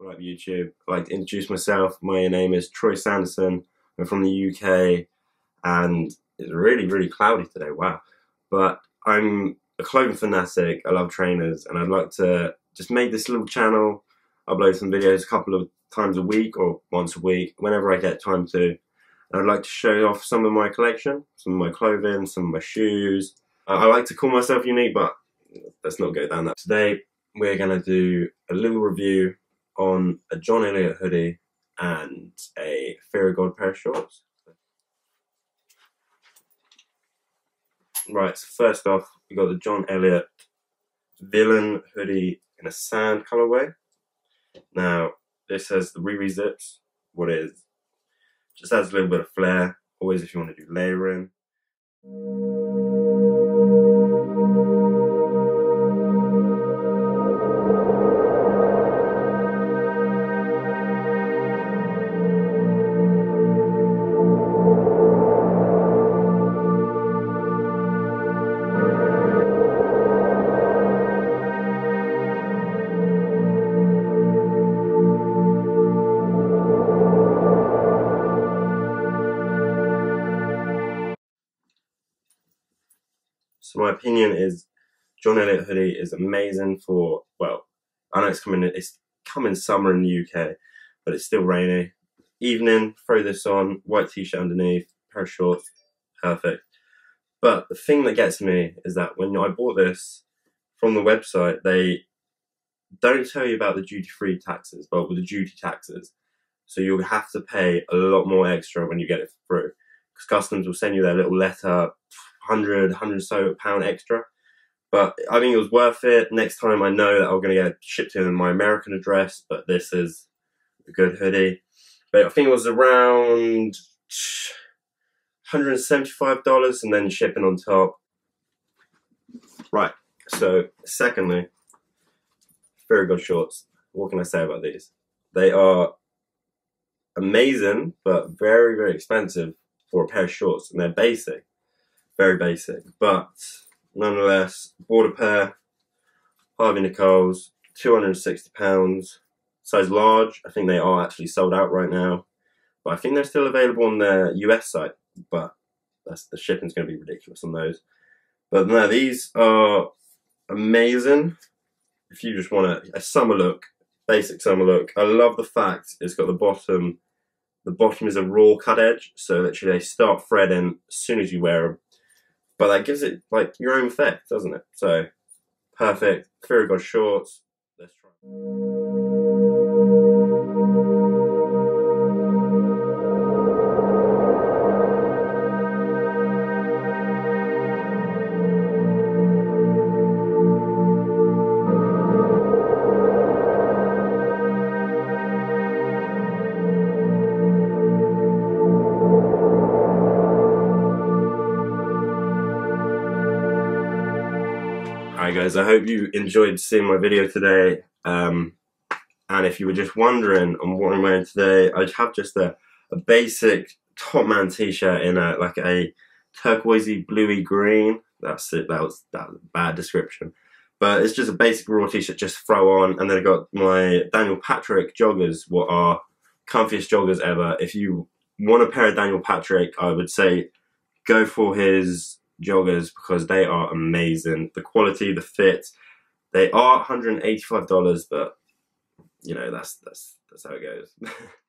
What up, YouTube? I'd like to introduce myself. My name is Troy Sanderson. I'm from the UK, and it's really, really cloudy today. Wow. But I'm a clothing fanatic. I love trainers, and I'd like to just make this little channel, upload some videos a couple of times a week or once a week, whenever I get time to. I'd like to show off some of my collection, some of my clothing, some of my shoes. I like to call myself unique, but let's not go down that. Today, we're going to do a little review on a John Elliott hoodie and a God pair of shorts. Right, so first off, we got the John Elliott Villain hoodie in a sand colorway. Now, this has the Riri zips, what is just adds a little bit of flair, always if you want to do layering. So my opinion is John Elliott hoodie is amazing for well, I know it's coming it's coming summer in the UK, but it's still rainy. Evening, throw this on, white t-shirt underneath, pair of shorts, perfect. But the thing that gets me is that when I bought this from the website, they don't tell you about the duty-free taxes, but with the duty taxes. So you'll have to pay a lot more extra when you get it through. Because customs will send you their little letter 100, 100 so pound extra. But I think it was worth it. Next time I know that I'm going to get shipped in my American address, but this is a good hoodie. But I think it was around $175 and then shipping on top. Right, so secondly, very good shorts. What can I say about these? They are amazing, but very, very expensive for a pair of shorts, and they're basic very basic, but nonetheless, bought a pair, Harvey Nichols, £260, size large. I think they are actually sold out right now, but I think they're still available on their US site, but that's, the shipping's going to be ridiculous on those. But no, these are amazing. If you just want a, a summer look, basic summer look. I love the fact it's got the bottom the bottom is a raw cut edge, so literally they start threading as soon as you wear them. But that gives it like your own effect, doesn't it? So perfect. Fear of God shorts. Let's try. Hi guys, I hope you enjoyed seeing my video today. Um, and if you were just wondering on what I'm wearing today, I have just a, a basic Topman t-shirt in a like a turquoisey bluey green. That's it. That was that was a bad description. But it's just a basic raw t-shirt, just throw on, and then I got my Daniel Patrick joggers, what are comfiest joggers ever. If you want a pair of Daniel Patrick, I would say go for his joggers because they are amazing. The quality, the fit, they are $185, but you know that's that's that's how it goes.